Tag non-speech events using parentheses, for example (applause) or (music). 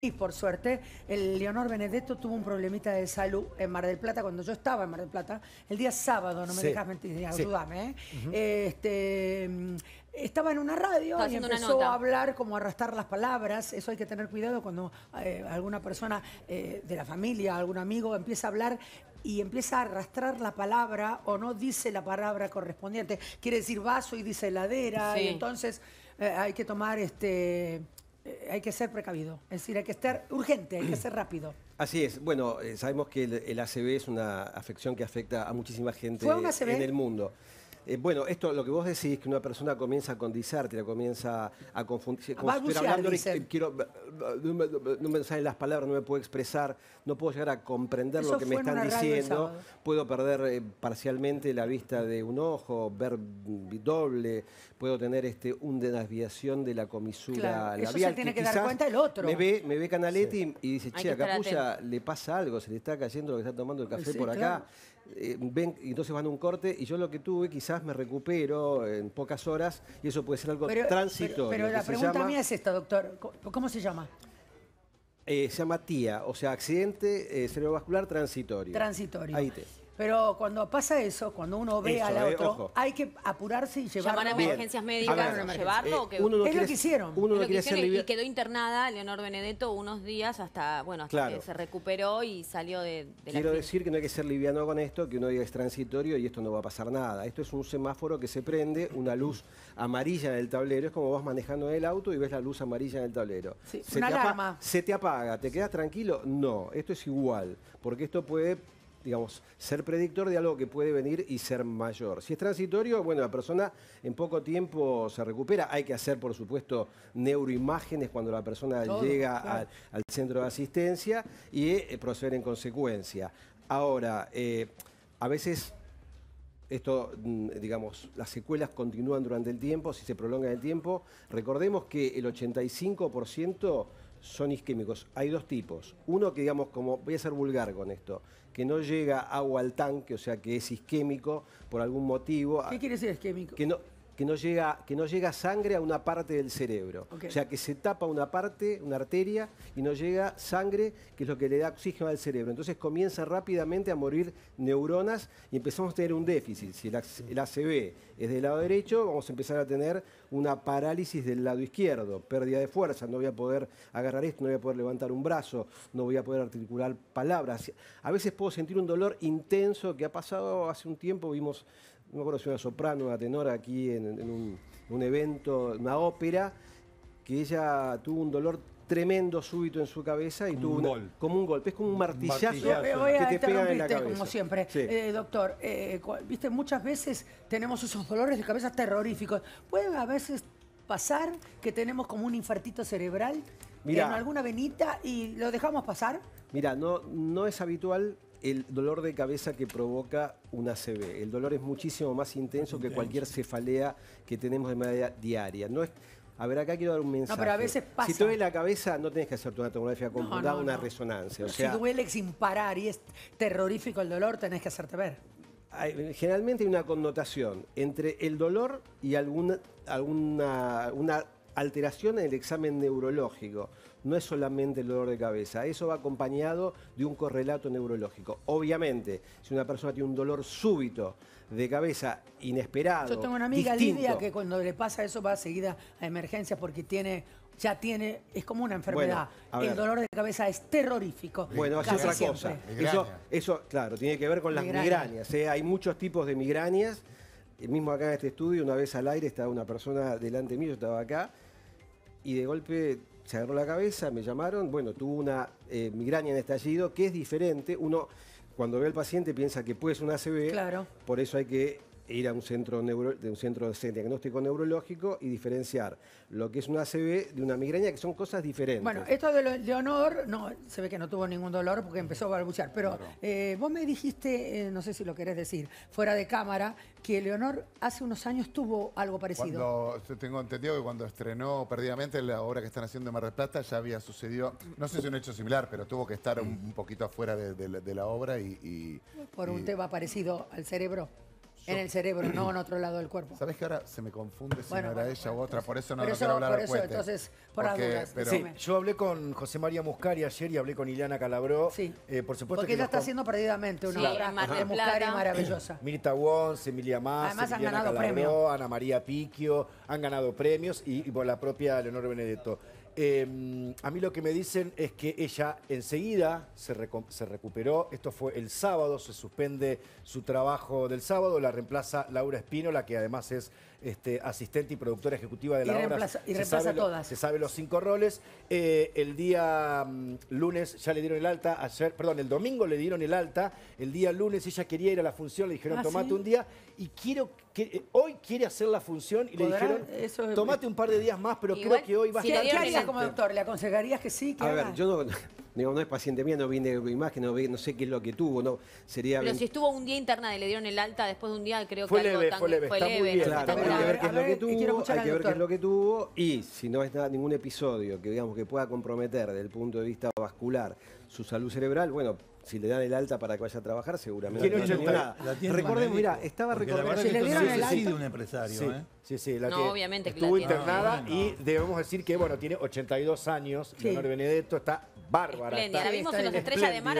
Y por suerte, el Leonor Benedetto tuvo un problemita de salud en Mar del Plata cuando yo estaba en Mar del Plata, el día sábado, no me Sí. dejas mentir, Sí. ayúdame. ¿eh? este, mm, estaba en una radio y empezó a hablar como a arrastrar las palabras. Eso hay que tener cuidado cuando eh, alguna persona eh, de la familia, algún amigo empieza a hablar y empieza a arrastrar la palabra o no dice la palabra correspondiente. Quiere decir vaso y dice heladera. Sí. Y entonces eh, hay que tomar este hay que ser precavido, es decir, hay que estar urgente, hay que ser rápido. (clears throat) Así es. Bueno, eh, sabemos que el, el ACV es una afección que afecta a muchísima gente en el mundo. Eh, bueno, esto lo que vos decís, que una persona comienza a condizarte, comienza a confundir. como si estuviera balbucear, hablando y, dicen. eh, quiero, no me, no me salen las palabras, no me puedo expresar, no puedo llegar a comprender Eso lo que me están diciendo. Puedo perder eh, parcialmente la vista de un ojo, ver doble, puedo tener este, una desviación de la comisura Claro, eso se labial. tiene que dar cuenta el otro. Me ve, me ve Canaletti y dice, che, a Capulla le pasa algo, se le está cayendo lo que está tomando el café Sí, por acá. claro. Eh, ven, entonces van a un corte y yo lo que tuve quizás me recupero en pocas horas y eso puede ser algo Pero, transitorio. pero- pero la pregunta llama- mía es esta, doctor. ¿Cómo- ¿Cómo se llama? eh, se llama TIA, o sea, accidente eh, cerebrovascular transitorio. Transitorio. Ahí te. Pero cuando pasa eso, cuando uno ve Eso, al eh, otro, ojo. hay que apurarse y llevarlo. Llamar a Bien. emergencias A médicas, ver, llevarlo eh, o que... uno no Es lo que hicieron. Uno no lo que quiere ser hicieron y- quedó internada Leonor Benedetto unos días hasta, bueno, hasta Claro. que se recuperó y salió de, de la Quiero decir que no hay que ser liviano con esto, que uno diga es transitorio y esto no va a pasar nada. Esto es un semáforo que se prende, una luz amarilla en el tablero. Es como vas manejando el auto y ves la luz amarilla en el tablero. Sí, se, una te alarma. se te apaga, ¿te quedas tranquilo? No, esto es igual, porque esto puede, digamos, ser predictor de algo que puede venir y ser mayor. Si es transitorio, bueno, la persona en poco tiempo se recupera. Hay que hacer, por supuesto, neuroimágenes cuando la persona Todo, llega claro. al, al centro de asistencia y eh, proceder en consecuencia. Ahora, eh, a veces esto, mm, digamos, las secuelas continúan durante el tiempo, si se prolonga el tiempo. Recordemos que el 85% son isquémicos. Hay dos tipos. Uno que, digamos, como voy a ser vulgar con esto, que no llega agua al tanque, o sea, que es isquémico por algún motivo. ¿Qué quiere decir isquémico? Que no, que no llega, que no llega sangre a una parte del cerebro. O sea, que se tapa una parte, una arteria, y no llega sangre, que es lo que le da oxígeno al cerebro. Entonces comienza rápidamente a morir neuronas y empezamos a tener un déficit. Si el ACV es del lado derecho, vamos a empezar a tener una parálisis del lado izquierdo, pérdida de fuerza, no voy a poder agarrar esto, no voy a poder levantar un brazo, no voy a poder articular palabras. A veces puedo sentir un dolor intenso que ha pasado hace un tiempo, vimos no me acuerdo si una soprano, una tenora aquí en, en un, un evento, una ópera, que ella tuvo un dolor tremendo súbito en su cabeza y Como tuvo un una- golpe. como un golpe, es como un martillazo, martillazo. Voy- voy a que te pega en la interrumpirte, cabeza. como siempre. Sí. Eh, doctor, eh, viste, muchas veces tenemos esos dolores de cabeza terroríficos. ¿Puede a veces pasar que tenemos como un infartito cerebral Mirá. en alguna venita y lo dejamos pasar? Mira, no, no es habitual el dolor de cabeza que provoca un ACV. El dolor es muchísimo más intenso que cualquier cefalea que tenemos de manera diaria. No es, a ver, acá quiero dar un mensaje. pero a veces pasa. Si te duele la cabeza, no tenés que hacerte una tomografía computada, no, una no. resonancia. O si sea, duele sin parar y es terrorífico el dolor, tenés que hacerte ver. hay- generalmente hay una connotación entre el dolor y alguna, alguna una alteración en el examen neurológico. No es solamente el dolor de cabeza, eso va acompañado de un correlato neurológico. Obviamente, si una persona tiene un dolor súbito de cabeza inesperado, Yo tengo una amiga, distinto, Lidia, que cuando le pasa eso va seguida a emergencias porque tiene, ya tiene, es como una enfermedad. el dolor de cabeza es terrorífico. Bueno, es otra cosa. Eso, eso, claro, tiene que ver con las Migraña. migrañas. ¿eh? Hay muchos tipos de migrañas. El mismo acá en este estudio, una vez al aire, estaba una persona delante mío, yo estaba acá, y de golpe se agarró la cabeza, me llamaron, bueno, tuvo una eh, migraña en estallido, que es diferente. Uno, cuando ve al paciente, piensa que puede ser una ACV, Claro. por eso hay que ir a un centro, neuro- de un centro de diagnóstico neurológico y diferenciar lo que es una ACV de una migraña, que son cosas diferentes. Bueno, esto de Leonor, no, se ve que no tuvo ningún dolor porque empezó a balbucear. Pero eh, vos me dijiste, eh, no sé si lo querés decir, fuera de cámara, que Leonor hace unos años tuvo algo parecido. Cuando tengo entendido que cuando estrenó Perdidamente la obra que están haciendo en Mar del Plata ya había sucedido, no sé si un hecho similar, pero tuvo que estar un, un poquito afuera de, de la- de la obra y, y- por un y- tema parecido al cerebro. En el cerebro, no en otro lado del cuerpo. ¿Sabés que ahora se me confunde si Bueno, no era bueno, ella u otra? Por eso no lo eso- quiero hablar por al eso, puente. entonces, por las Porque- dudas, pero- Sí, Decime. yo hablé con José María Muscari ayer y hablé con Ileana Calabró. Sí. Eh, por supuesto Porque que ella está haciendo perdidamente una Sí, obra de Muscari maravillosa. (clears throat) Mirta Wons, Emilia Mas, Además han Liliana ganado Calabró, premio. Ana María Piquio, han ganado premios y, y por la propia Leonor Benedetto. Eh, a mí lo que me dicen es que ella enseguida se, se recuperó. Esto fue el sábado, se suspende su trabajo del sábado, la reemplaza Laura Espínola, que además es este, asistente y productora ejecutiva de Y la obra. reemplaza- y Se reemplaza lo- todas. Se sabe los cinco roles. Eh, el día mm, lunes ya le dieron el alta, ayer, perdón, el domingo le dieron el alta. El día lunes ella quería ir a la función, le dijeron Ah, tomate ¿sí? un día y quiero que eh, hoy quiere hacer la función y le dijeron Eso es- tomate un par de días más, pero Igual, creo que hoy va a si ¿Qué, le estar qué harías como doctor? ¿Le aconsejarías que sí? Que A haga? ver, yo no, (laughs) digo, no es paciente mía, no vine con imagen, no, no sé qué es lo que tuvo, no sería Pero bien- si estuvo un día interna y le dieron el alta, después de un día creo Fue que algo leve, tan- fue leve, está muy bien. Claro, hay que ver qué es A lo que tuvo, hay que ver qué es lo que tuvo y si no es nada, ningún episodio que digamos que pueda comprometer desde el punto de vista vascular su salud cerebral, bueno, si le dan el alta para que vaya a trabajar, seguramente no tiene 80, nada. La tiene Recordemos, mira, estaba recordando. que le dieron el es sí alta- de un empresario, Sí, ¿eh? sí, sí, la No, tiene. obviamente que la Estuvo tiene. internada No, y debemos decir que, bueno, tiene 82 años. Sí. Leonor Benedetto está bárbara. Espléndida. está La vimos está en los. Estrellas de Mar.